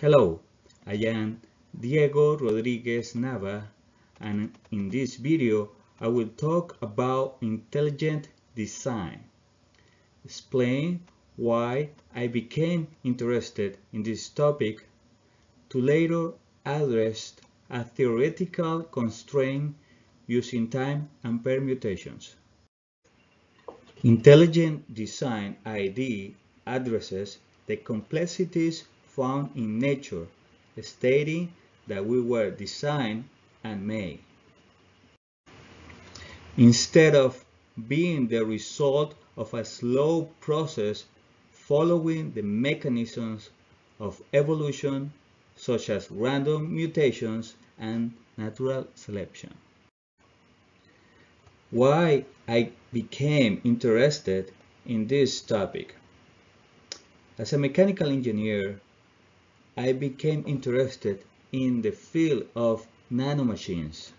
Hello, I am Diego Rodriguez Nava and in this video I will talk about intelligent design. Explain why I became interested in this topic to later address a theoretical constraint using time and permutations. Intelligent design ID addresses the complexities found in nature, stating that we were designed and made. Instead of being the result of a slow process following the mechanisms of evolution such as random mutations and natural selection. Why I became interested in this topic. As a mechanical engineer, I became interested in the field of nanomachines.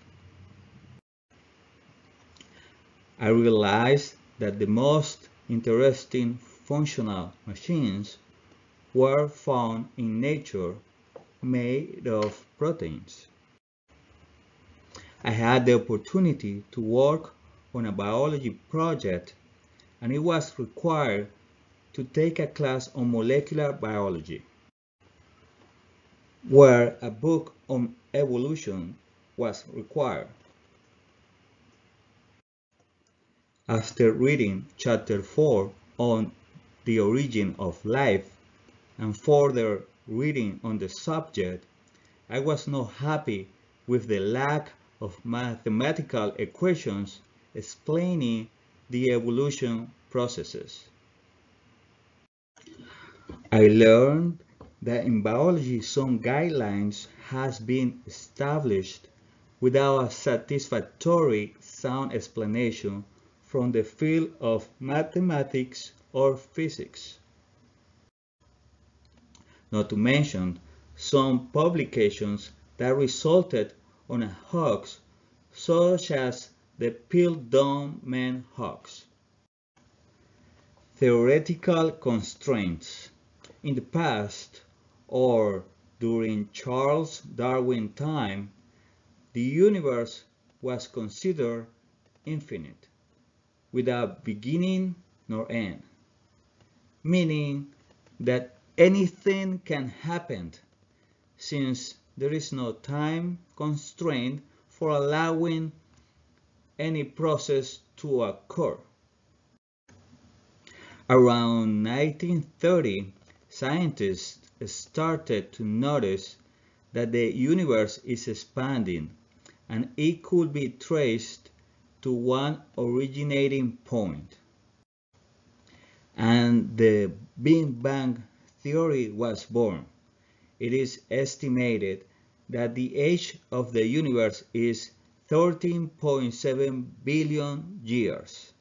I realized that the most interesting functional machines were found in nature made of proteins. I had the opportunity to work on a biology project and it was required to take a class on molecular biology where a book on evolution was required. After reading chapter 4 on the origin of life and further reading on the subject, I was not happy with the lack of mathematical equations explaining the evolution processes. I learned that in biology some guidelines has been established without a satisfactory sound explanation from the field of mathematics or physics. Not to mention some publications that resulted on a hoax such as the Piltdown-Man hoax. Theoretical constraints. In the past, or during Charles Darwin time, the universe was considered infinite, without beginning nor end, meaning that anything can happen since there is no time constraint for allowing any process to occur. Around 1930, scientists started to notice that the universe is expanding and it could be traced to one originating point. And the Big Bang theory was born. It is estimated that the age of the universe is 13.7 billion years.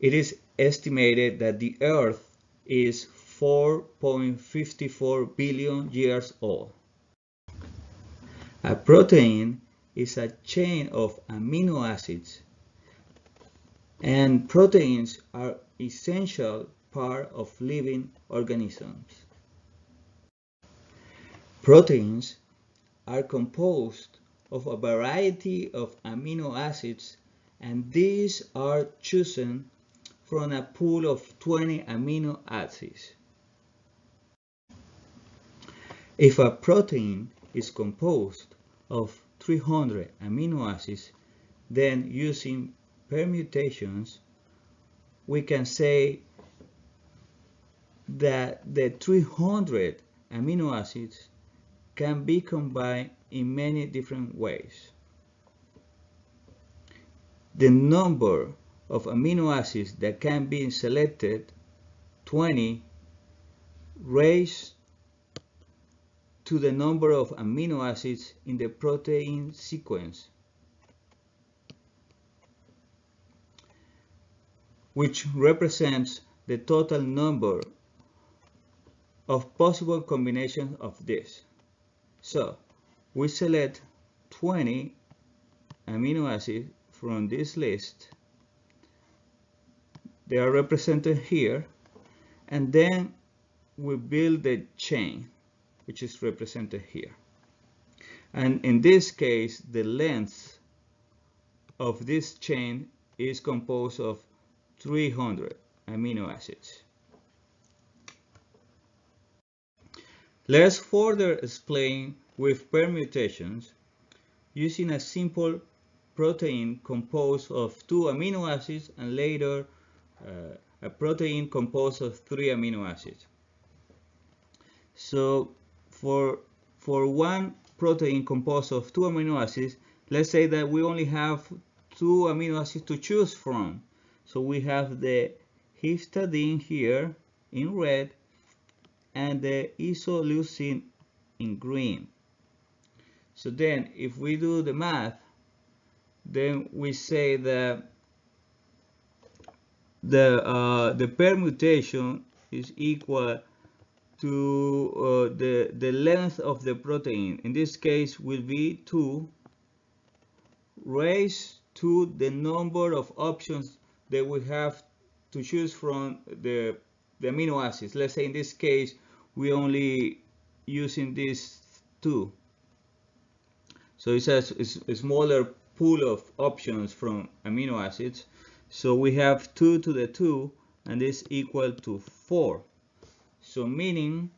It is estimated that the Earth is 4.54 billion years old. A protein is a chain of amino acids and proteins are essential part of living organisms. Proteins are composed of a variety of amino acids and these are chosen from a pool of 20 amino acids. If a protein is composed of 300 amino acids, then using permutations, we can say that the 300 amino acids can be combined in many different ways. The number of amino acids that can be selected, 20, raised to the number of amino acids in the protein sequence, which represents the total number of possible combinations of this. So we select 20 amino acids from this list. They are represented here. And then we build the chain, which is represented here. And in this case, the length of this chain is composed of 300 amino acids. Let's further explain with permutations using a simple protein composed of two amino acids and later uh, a protein composed of three amino acids. So for, for one protein composed of two amino acids, let's say that we only have two amino acids to choose from. So we have the histidine here in red and the isoleucine in green. So then if we do the math, then we say that the uh, the permutation is equal to uh, the the length of the protein. In this case will be 2 raised to the number of options that we have to choose from the the amino acids. Let's say in this case we only using these two. So it says it's a smaller pool of options from amino acids. So we have 2 to the 2 and this equal to 4. So meaning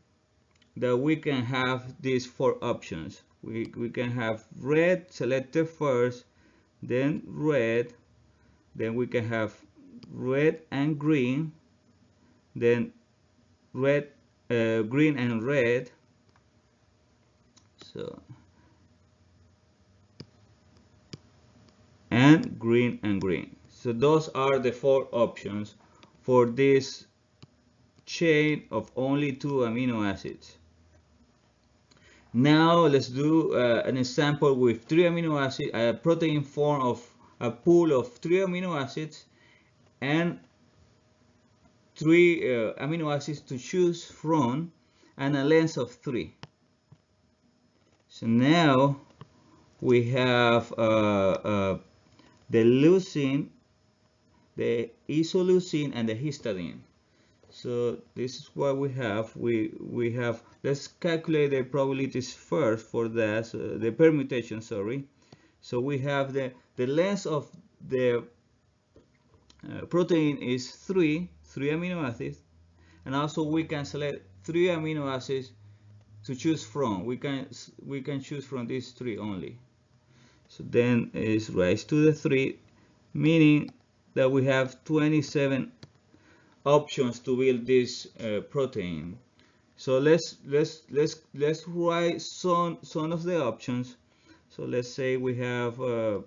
that we can have these four options. We, we can have red selected first, then red, then we can have red and green, then red, uh, green and red. So and green and green. So those are the four options for this chain of only two amino acids. Now let's do uh, an example with three amino acids, a protein form of a pool of three amino acids and three uh, amino acids to choose from and a length of three. So now we have uh, uh the leucine the isoleucine and the histidine. So this is what we have. We we have. Let's calculate the probabilities first for that. The permutation. Sorry. So we have the the length of the uh, protein is three three amino acids, and also we can select three amino acids to choose from. We can we can choose from these three only. So then is raised to the three, meaning that we have 27 options to build this uh, protein. So let's let's let's let's write some some of the options. So let's say we have uh,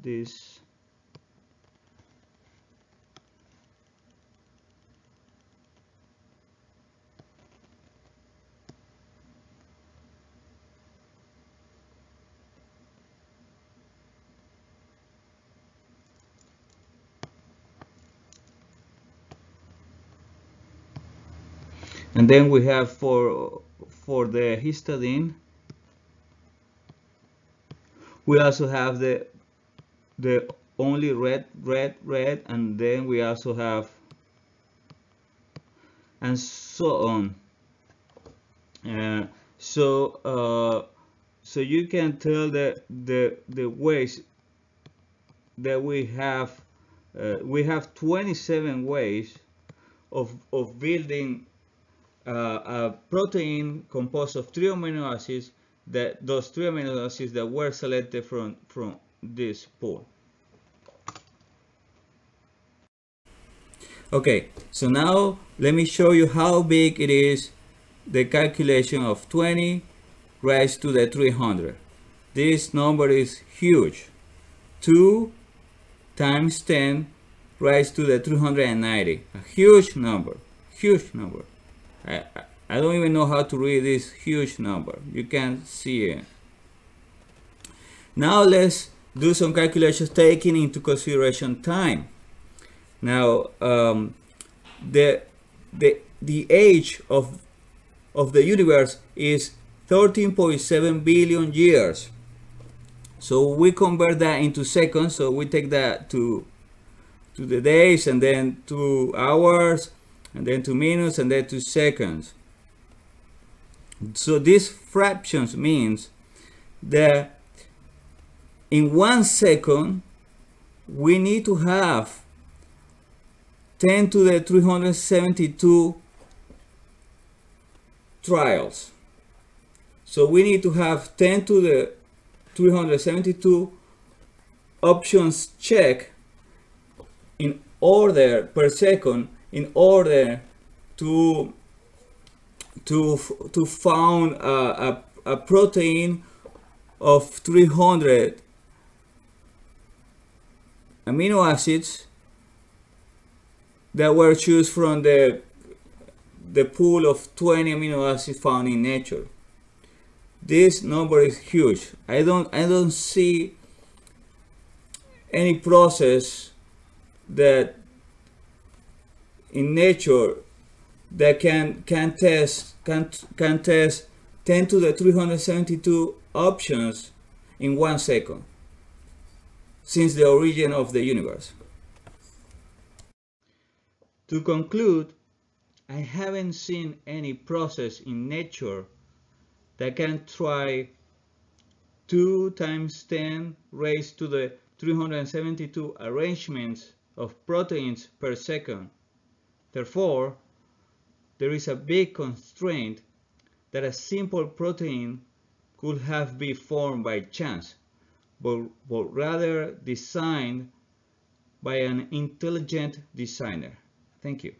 this and then we have for for the histidine we also have the the only red red red and then we also have and so on. Uh, so uh, so you can tell the the the ways that we have uh, we have 27 ways of of building a protein composed of three amino acids that those three amino acids that were selected from from this pool. Okay so now let me show you how big it is the calculation of 20 raised to the 300 this number is huge. 2 times 10 raised to the 390 a huge number huge number I, I don't even know how to read this huge number. You can see it. Now let's do some calculations taking into consideration time. Now um, the the the age of of the universe is 13.7 billion years. So we convert that into seconds. So we take that to to the days and then to hours and then 2 minutes, and then 2 seconds. So these fractions means that in one second, we need to have 10 to the 372 trials. So we need to have 10 to the 372 options check in order per second in order to to to found a, a, a protein of 300 amino acids that were chosen from the the pool of 20 amino acids found in nature. This number is huge. I don't I don't see any process that in nature that can can test can can test 10 to the 372 options in one second since the origin of the universe. To conclude, I haven't seen any process in nature that can try 2 times 10 raised to the 372 arrangements of proteins per second. Therefore, there is a big constraint that a simple protein could have been formed by chance, but, but rather designed by an intelligent designer. Thank you.